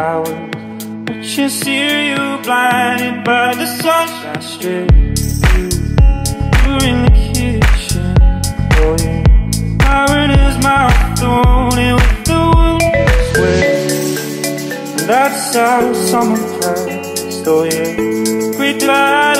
hours But you Watching serial blinded by the sunshine strip You were in the kitchen. Oh yeah. My Iron is mouth thrown in with the wound's wet that's how summer passed Oh yeah. Great light